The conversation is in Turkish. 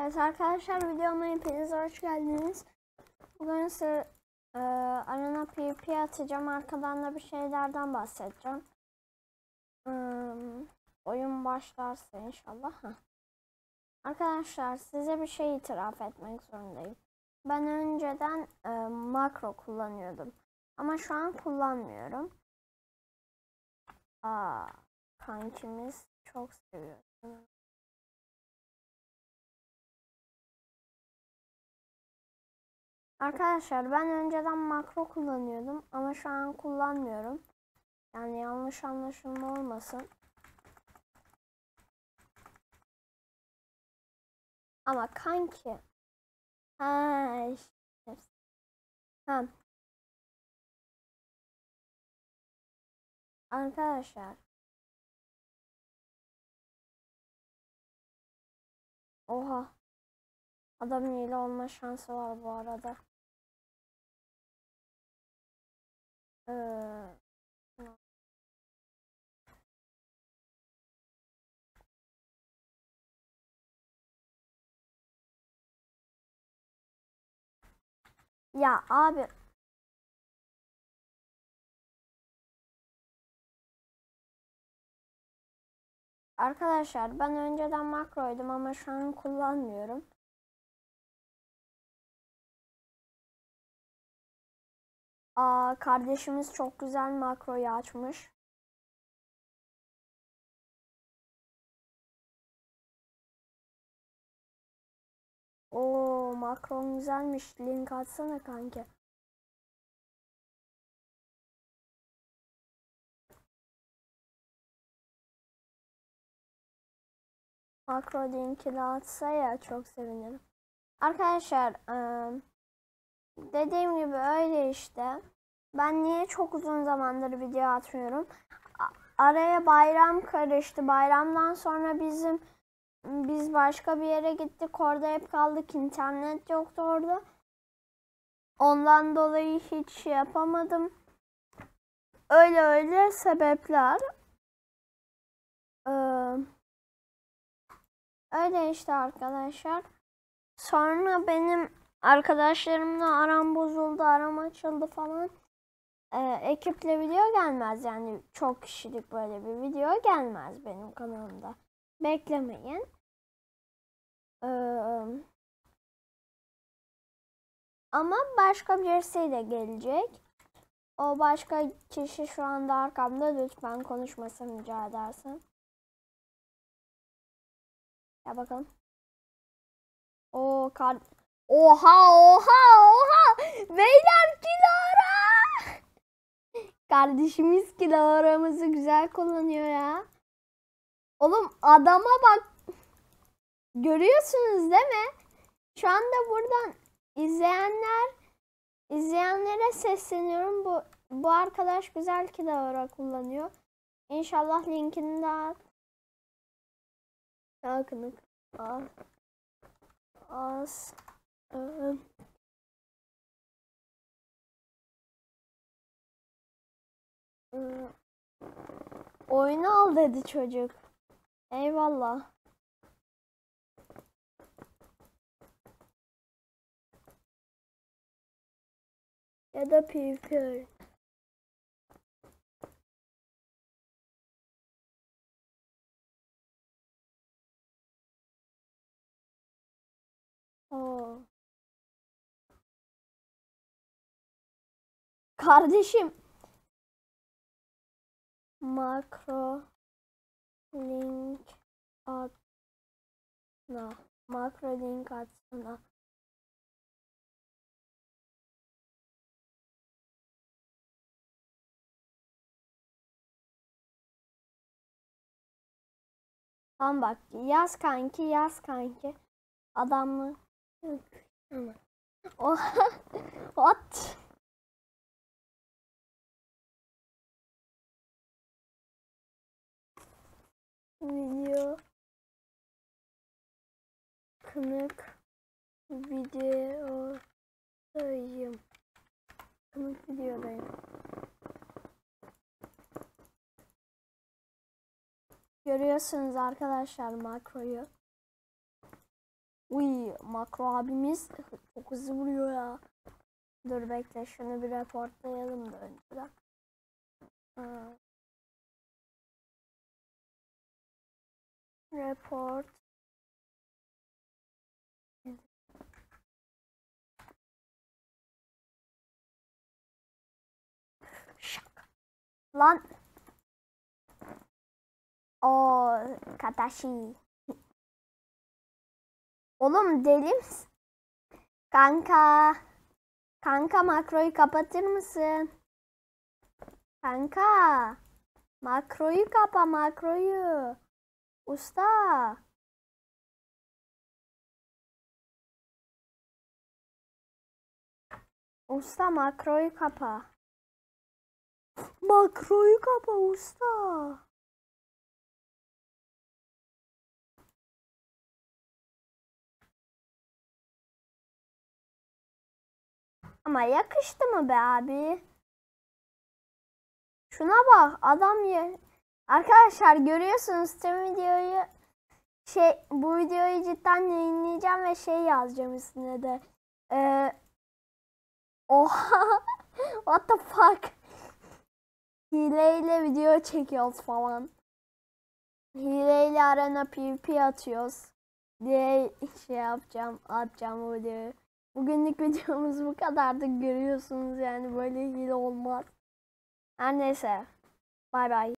Evet arkadaşlar videoma hepiniz hoş geldiniz. Bugün size e, Arena PvP atacağım. Arkadan da bir şeylerden bahsedeceğim. Hmm, oyun başlarsa inşallah. Heh. Arkadaşlar size bir şey itiraf etmek zorundayım. Ben önceden e, makro kullanıyordum. Ama şu an kullanmıyorum. Aa, kankimiz çok seviyor. Arkadaşlar ben önceden makro kullanıyordum ama şu an kullanmıyorum. Yani yanlış anlaşılma olmasın. Ama kanki. Ha. Ha. Arkadaşlar. Oha. Adamın hile olma şansı var bu arada. Ee, ya abi Arkadaşlar ben önceden makroydum ama şu an kullanmıyorum. Aa, kardeşimiz çok güzel makroyu açmış. Oo, makron güzelmiş. Link atsana kanki. Makro linkini atsa ya çok sevinirim. Arkadaşlar ıı, dediğim gibi öyle işte. Ben niye çok uzun zamandır video atmıyorum? Araya bayram karıştı. Bayramdan sonra bizim biz başka bir yere gittik. Orada hep kaldık. İnternet yoktu orada. Ondan dolayı hiç şey yapamadım. Öyle öyle sebepler. Ee, öyle işte arkadaşlar. Sonra benim arkadaşlarımla aram bozuldu, aram açıldı falan. Ee, ekiple video gelmez yani çok kişilik böyle bir video gelmez benim kanalımda. Beklemeyin. Ee, ama başka birisiyle gelecek. O başka kişi şu anda arkamda lütfen konuşmasın rica edersin. Ya bakalım. O kar Oha oha oha. Beyler Kilara. Kardeşimiz Kilara'mızı güzel kullanıyor ya. Oğlum adama bak. Görüyorsunuz değil mi? Şu anda buradan izleyenler izleyenlere sesleniyorum. Bu bu arkadaş güzel Kilara kullanıyor. İnşallah linkini de at. Yakınık. Al. Az. Oyunu al dedi çocuk. Eyvallah. Ya da PvP. Oo. Kardeşim. Makro link atma. Makro link atsana. Tamam bak yaz kanki yaz kanki. Adamı. O What? Kınık videodayım. Kınık videodayım. Görüyorsunuz arkadaşlar makroyu. Uy makro abimiz çok hızlı vuruyor ya. Dur bekle şunu bir reportlayalım da önceden. Report. Lan. O Katashi. Oğlum deli? Kanka. Kanka makroyu kapatır mısın? Kanka. Makroyu kapa makroyu. Usta. Usta makroyu kapa. Makroyu kapa usta. Ama yakıştı mı be abi? Şuna bak adam ya. Arkadaşlar görüyorsunuz tüm videoyu şey bu videoyu cidden yayınlayacağım ve şey yazacağım üstüne de. Ee, oha what the fuck hileyle video çekiyoruz falan. Hileyle arena pvp atıyoruz diye şey yapacağım atacağım bu videoyu. Bugünlük videomuz bu kadardı görüyorsunuz yani böyle hile olmaz. Her neyse. Bay bay.